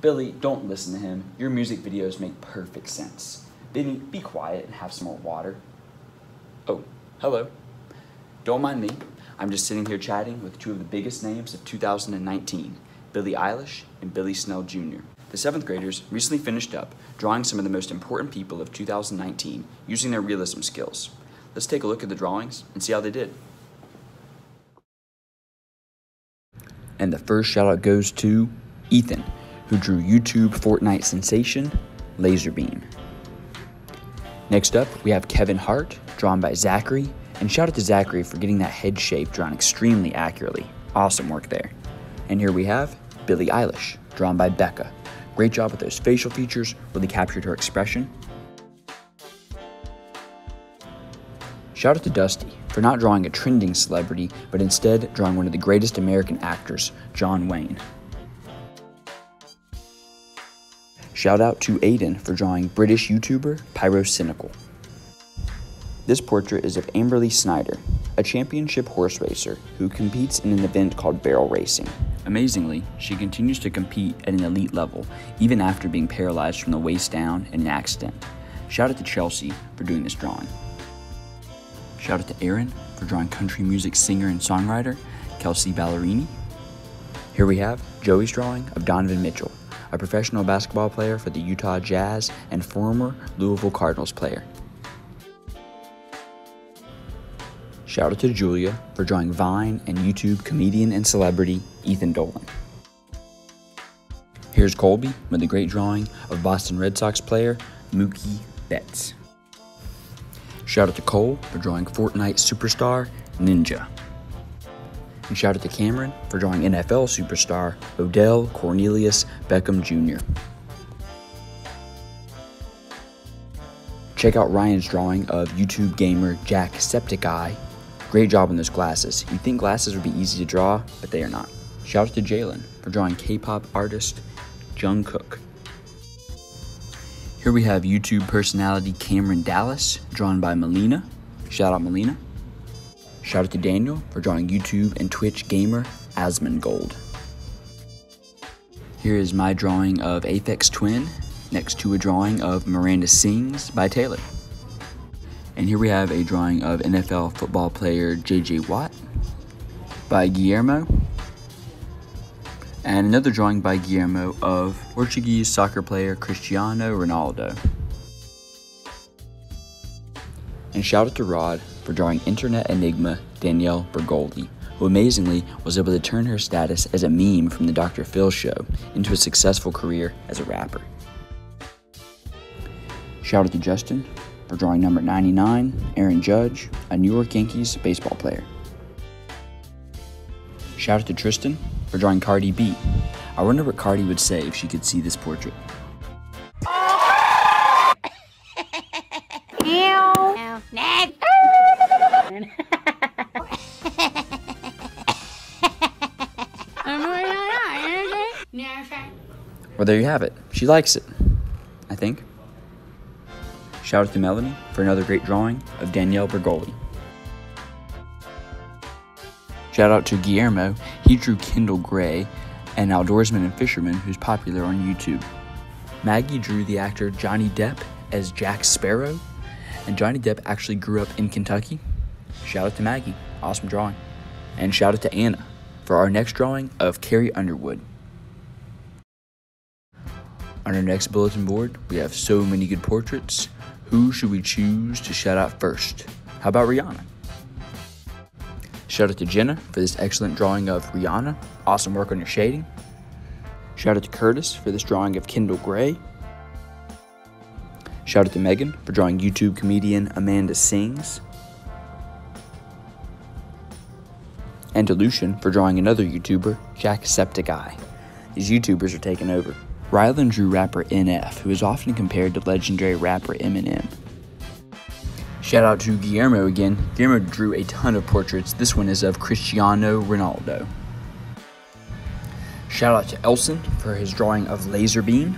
Billy, don't listen to him. Your music videos make perfect sense. Benny, be quiet and have some more water. Oh, hello. Don't mind me. I'm just sitting here chatting with two of the biggest names of 2019, Billie Eilish and Benny Snell Jr. The seventh graders recently finished up drawing some of the most important people of 2019 using their realism skills. Let's take a look at the drawings and see how they did. And the first shout out goes to Ethan, who drew YouTube Fortnite sensation Lazarbeam. Next up, we have Kevin Hart, drawn by Zachary, and shout out to Zachary for getting that head shape drawn extremely accurately. Awesome work there. And here we have Billie Eilish, drawn by Becca. Great job with those facial features, really captured her expression. Shout out to Dusty for not drawing a trending celebrity, but instead drawing one of the greatest American actors, John Wayne. Shout out to Aiden for drawing British YouTuber Pyrocynical. This portrait is of Amberly Snyder, a championship horse racer who competes in an event called barrel racing. Amazingly, she continues to compete at an elite level even after being paralyzed from the waist down in an accident. Shout out to Chelsea for doing this drawing. Shout out to Aaron for drawing country music singer and songwriter Kelsea Ballerini. Here we have Joey's drawing of Donovan Mitchell, a professional basketball player for the Utah Jazz and former Louisville Cardinals player. Shout out to Julia for drawing Vine and YouTube comedian and celebrity Ethan Dolan. Here's Colby with a great drawing of Boston Red Sox player Mookie Betts. Shout out to Cole for drawing Fortnite superstar Ninja. And shout out to Cameron for drawing NFL superstar Odell Cornelius Beckham Jr. Check out Ryan's drawing of YouTube gamer Jacksepticeye. Great job on those glasses. You'd think glasses would be easy to draw, but they are not. Shout out to Jalen for drawing K-pop artist Jungkook. Here we have YouTube personality Cameron Dallas, drawn by Melina. Shout out Melina. Shout out to Daniel for drawing YouTube and Twitch gamer Asmongold. Here is my drawing of Aphex Twin, next to a drawing of Miranda Sings by Taylor. And here we have a drawing of NFL football player JJ Watt by Guillermo. And another drawing by Guillermo of Portuguese soccer player Cristiano Ronaldo. And shout out to Rod for drawing internet enigma Danielle Bregoli, who amazingly was able to turn her status as a meme from the Dr. Phil show into a successful career as a rapper. Shout out to Justin for drawing number 99, Aaron Judge, a New York Yankees baseball player. Shout out to Tristan for drawing Cardi B. I wonder what Cardi would say if she could see this portrait. Well, there you have it. She likes it, I think. Shout out to Melanie for another great drawing of Danielle Bregoli. Shout out to Guillermo. He drew Kendall Gray, an outdoorsman and fisherman who's popular on YouTube. Maggie drew the actor Johnny Depp as Jack Sparrow, and Johnny Depp actually grew up in Kentucky. Shout out to Maggie. Awesome drawing. And shout out to Anna for our next drawing of Carrie Underwood. On our next bulletin board, we have so many good portraits. Who should we choose to shout out first? How about Rihanna? Shout out to Jenna for this excellent drawing of Rihanna. Awesome work on your shading. Shout out to Curtis for this drawing of Kendall Gray. Shout out to Megan for drawing YouTube comedian Miranda Sings. And to Lucian for drawing another YouTuber, Jacksepticeye. These YouTubers are taking over. Rylan drew rapper NF, who is often compared to legendary rapper Eminem. Shout out to Guillermo again. Guillermo drew a ton of portraits. This one is of Cristiano Ronaldo. Shout out to Elson for his drawing of Lazarbeam.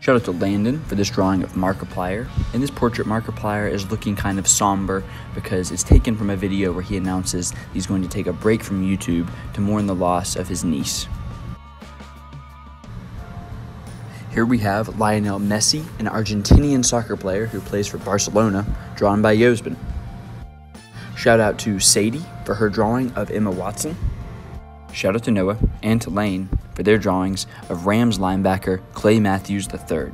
Shout out to Landon for this drawing of Markiplier. In this portrait, Markiplier is looking kind of somber because it's taken from a video where he announces he's going to take a break from YouTube to mourn the loss of his niece. Here we have Lionel Messi, an Argentinian soccer player who plays for Barcelona, drawn by Yosbin. Shout out to Sadie for her drawing of Emma Watson. Shout out to Noah and to Lane for their drawings of Rams linebacker Clay Matthews III.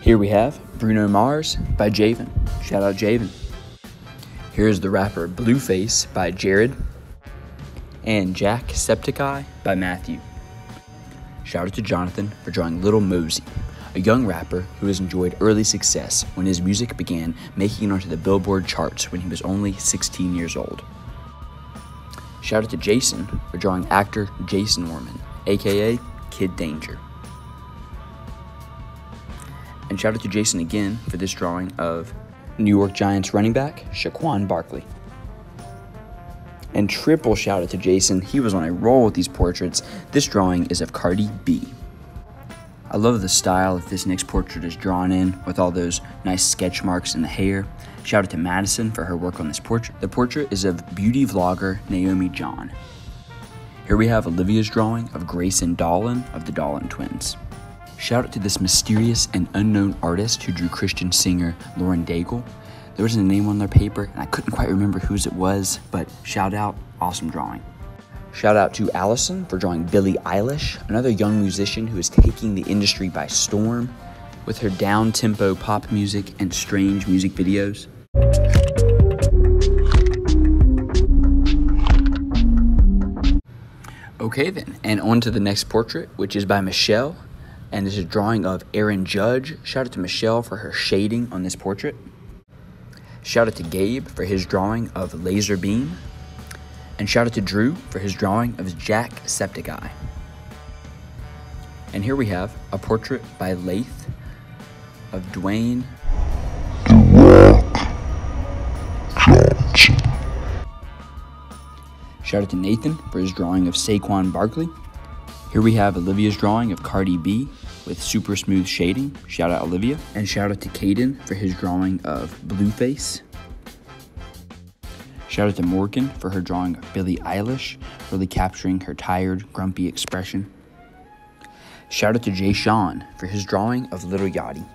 Here we have Bruno Mars by Javen. Shout out Javen. Here's the rapper Blueface by Jared. And Jacksepticeye by Matthew. Shout out to Jonathan for drawing Lil Mosey, a young rapper who has enjoyed early success when his music began making it onto the Billboard charts when he was only 16 years old. Shout out to Jason for drawing actor Jace Norman, aka Kid Danger. And shout out to Jason again for this drawing of New York Giants running back Saquon Barkley. And triple shout out to Jason. He was on a roll with these portraits. This drawing is of Cardi B. I love the style that this next portrait is drawn in with all those nice sketch marks in the hair. Shout out to Madison for her work on this portrait. The portrait is of beauty vlogger Naomi John. Here we have Olivia's drawing of Grayson Dolan of the Dolan twins. Shout out to this mysterious and unknown artist who drew Christian singer Lauren Daigle. There was a name on their paper, and I couldn't quite remember whose it was, but shout out, awesome drawing. Shout out to Allison for drawing Billie Eilish, another young musician who is taking the industry by storm with her down tempo pop music and strange music videos. Okay, then, and on to the next portrait, which is by Michelle, and this is a drawing of Aaron Judge. Shout out to Michelle for her shading on this portrait. Shout out to Gabe for his drawing of Lazarbeam. And shout out to Drew for his drawing of Jack Jacksepticeye. And here we have a portrait by Lath of Dwayne Shout out to Nathan for his drawing of Saquon Barkley. Here we have Olivia's drawing of Cardi B with super smooth shading. Shout out Olivia. And shout out to Caden for his drawing of Blueface. Shout out to Morgan for her drawing of Billie Eilish, really capturing her tired, grumpy expression. Shout out to Jay Sean for his drawing of Lil Yachty.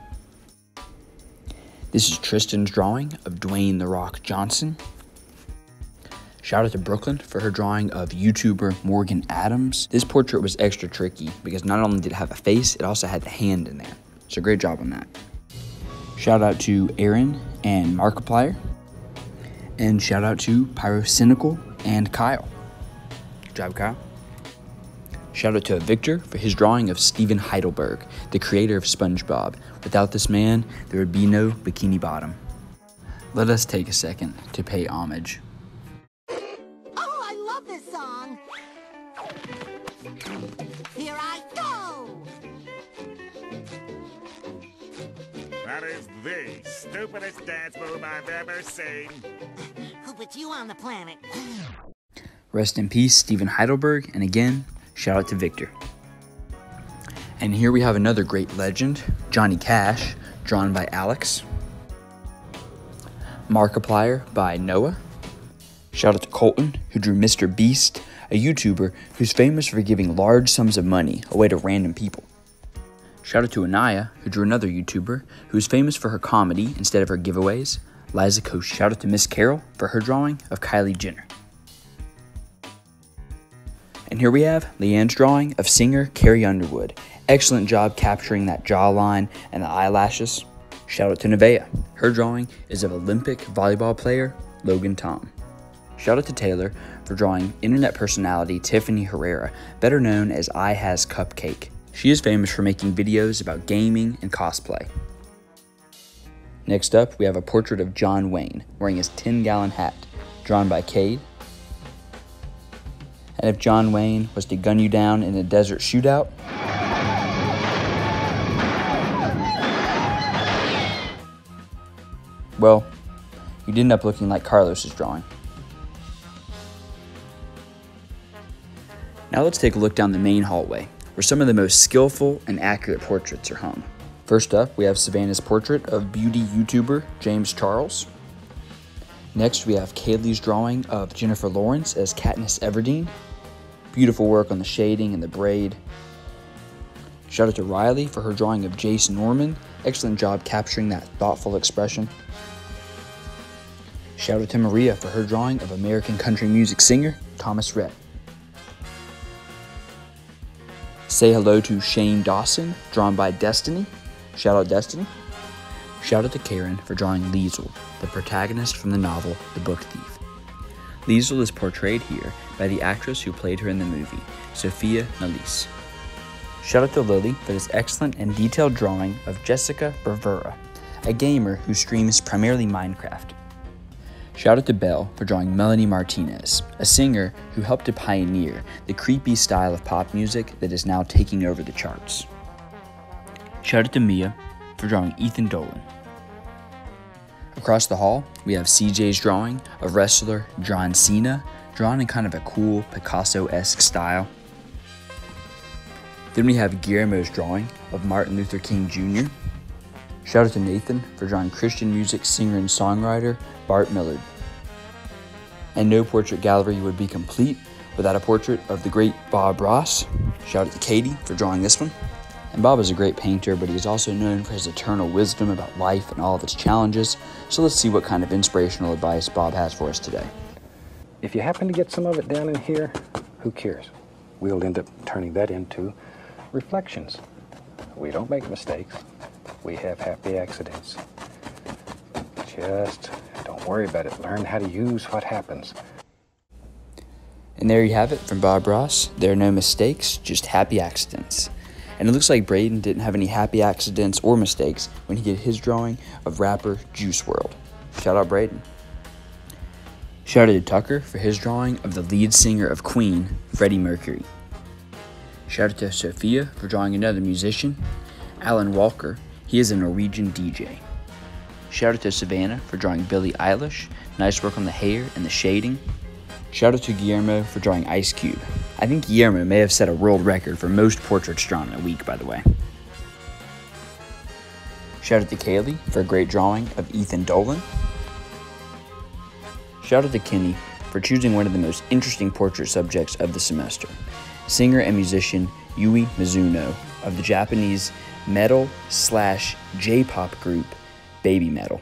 This is Tristan's drawing of Dwayne The Rock Johnson. Shout out to Brooklyn for her drawing of YouTuber Morgan Adams. This portrait was extra tricky because not only did it have a face, it also had the hand in there. So great job on that. Shout out to Aaron and Markiplier. And shout out to Pyrocynical and Kyle. Good job, Kyle. Shout out to Victor for his drawing of Stephen Hillenburg, the creator of SpongeBob. Without this man, there would be no Bikini Bottom. Let us take a second to pay homage. The stupidest dance move I've ever seen. Who put you on the planet? Rest in peace, Stephen Hillenburg, and again, shout out to Victor. And here we have another great legend, Johnny Cash, drawn by Alex. Markiplier by Noah. Shout out to Colton, who drew Mr. Beast, a YouTuber who's famous for giving large sums of money away to random people. Shout out to Anaya, who drew another YouTuber who's famous for her comedy instead of her giveaways, Liza Koshy. Shout out to Miss Carol for her drawing of Kylie Jenner. And here we have Leanne's drawing of singer Carrie Underwood. Excellent job capturing that jawline and the eyelashes. Shout out to Nevea. Her drawing is of Olympic volleyball player Logan Tom. Shout out to Taylor for drawing internet personality Tiffany Herrera, better known as iHasCupquake. She is famous for making videos about gaming and cosplay. Next up, we have a portrait of John Wayne wearing his 10 gallon hat, drawn by Cade. And if John Wayne was to gun you down in a desert shootout, well, you'd end up looking like Carlos's drawing. Now let's take a look down the main hallway, where some of the most skillful and accurate portraits are hung. First up, we have Savannah's portrait of beauty YouTuber James Charles. Next, we have Kaylee's drawing of Jennifer Lawrence as Katniss Everdeen. Beautiful work on the shading and the braid. Shout out to Riley for her drawing of Jace Norman. Excellent job capturing that thoughtful expression. Shout out to Maria for her drawing of American country music singer Thomas Rhett. Say hello to Shane Dawson, drawn by Destiny. Shout out Destiny. Shout out to Karen for drawing Liesel, the protagonist from the novel The Book Thief. Liesel is portrayed here by the actress who played her in the movie, Sophia Nélisse. Shout out to Lily for this excellent and detailed drawing of Jessica Bravura, a gamer who streams primarily Minecraft. Shout out to Belle for drawing Melanie Martinez, a singer who helped to pioneer the creepy style of pop music that is now taking over the charts. Shout out to Mia for drawing Ethan Dolan. Across the hall, we have CJ's drawing of wrestler John Cena, drawn in kind of a cool Picasso esque style. Then we have Guillermo's drawing of Martin Luther King Jr. Shout out to Nathan for drawing Christian music singer and songwriter Bart Millard. And no portrait gallery would be complete without a portrait of the great Bob Ross. Shout out to Katie for drawing this one. And Bob is a great painter, but he is also known for his eternal wisdom about life and all of its challenges. So let's see what kind of inspirational advice Bob has for us today. If you happen to get some of it down in here, who cares? We'll end up turning that into reflections. We don't make mistakes. We have happy accidents. Just don't worry about it. Learn how to use what happens. And there you have it from Bob Ross. There are no mistakes, just happy accidents. And it looks like Braden didn't have any happy accidents or mistakes when he did his drawing of rapper Juice WRLD. Shout out Braden. Shout out to Tucker for his drawing of the lead singer of Queen, Freddie Mercury. Shout out to Sophia for drawing another musician, Alan Walker. He is a Norwegian DJ. Shout out to Savannah for drawing Billie Eilish. Nice work on the hair and the shading. Shout out to Guillermo for drawing Ice Cube. I think Guillermo may have set a world record for most portraits drawn in a week, by the way. Shout out to Kaylee for a great drawing of Ethan Dolan. Shout out to Kenny for choosing one of the most interesting portrait subjects of the semester singer and musician Yui Mizuno of the Japanese metal slash J pop group Baby Metal.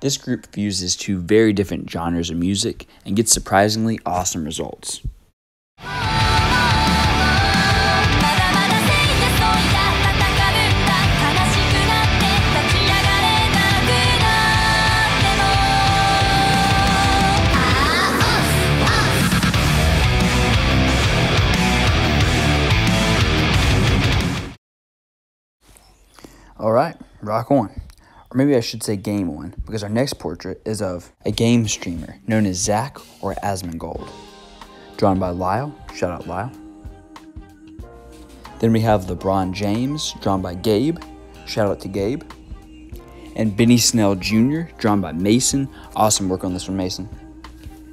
This group fuses two very different genres of music and gets surprisingly awesome results. All right, rock on. Or maybe I should say game on, because our next portrait is of a game streamer known as Zach or Asmongold. Drawn by Lyle. Shout out Lyle. Then we have LeBron James, drawn by Gabe. Shout out to Gabe. And Benny Snell Jr., drawn by Mason. Awesome work on this one, Mason.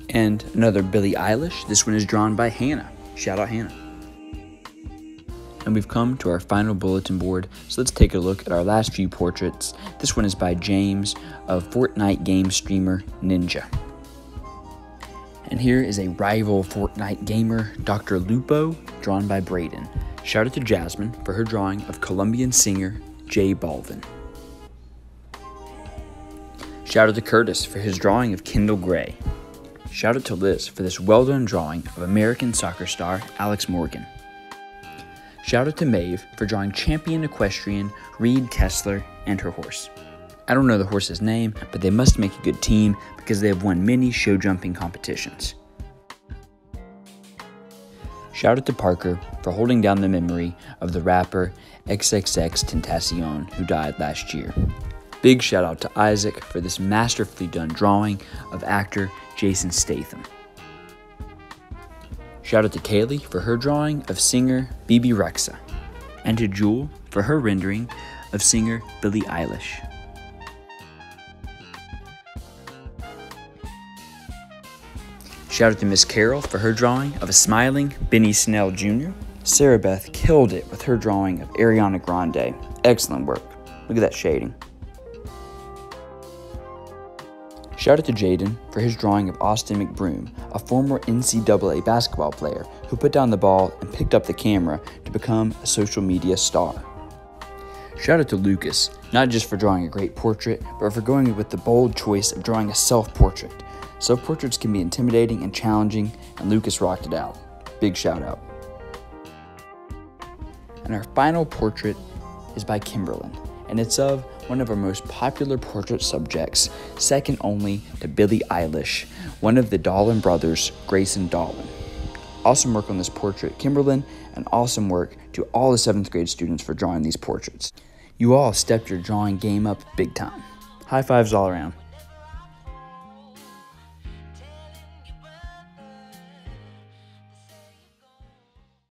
And another Billie Eilish. This one is drawn by Hannah. Shout out Hannah. And we've come to our final bulletin board, so let's take a look at our last few portraits. This one is by James of Fortnite game streamer Ninja. And here is a rival Fortnite gamer, Dr. Lupo, drawn by Braden. Shout out to Jasmine for her drawing of Colombian singer J Balvin. Shout out to Curtis for his drawing of Kendall Gray. Shout out to Liz for this well done drawing of American soccer star Alex Morgan. Shout out to Maeve for drawing champion equestrian Reed Kessler and her horse. I don't know the horse's name, but they must make a good team because they have won many show jumping competitions. Shout out to Parker for holding down the memory of the rapper XXXTentacion who died last year. Big shout out to Isaac for this masterfully done drawing of actor Jason Statham. Shout out to Kaylee for her drawing of singer Bebe Rexha, and to Jewel for her rendering of singer Billie Eilish. Shout out to Miss Carol for her drawing of a smiling Benny Snell Jr. Sarah Beth killed it with her drawing of Ariana Grande. Excellent work. Look at that shading. Shout out to Jaden for his drawing of Austin McBroom, a former NCAA basketball player who put down the ball and picked up the camera to become a social media star. Shout out to Lucas, not just for drawing a great portrait, but for going with the bold choice of drawing a self portrait. Self portraits can be intimidating and challenging, and Lucas rocked it out. Big shout out. And our final portrait is by Kimberlyn, and it's of one of our most popular portrait subjects, second only to Billie Eilish, one of the Dolan brothers, Grayson Dolan. Awesome work on this portrait, Kimberlyn, and awesome work to all the 7th grade students for drawing these portraits. You all stepped your drawing game up big time. High fives all around.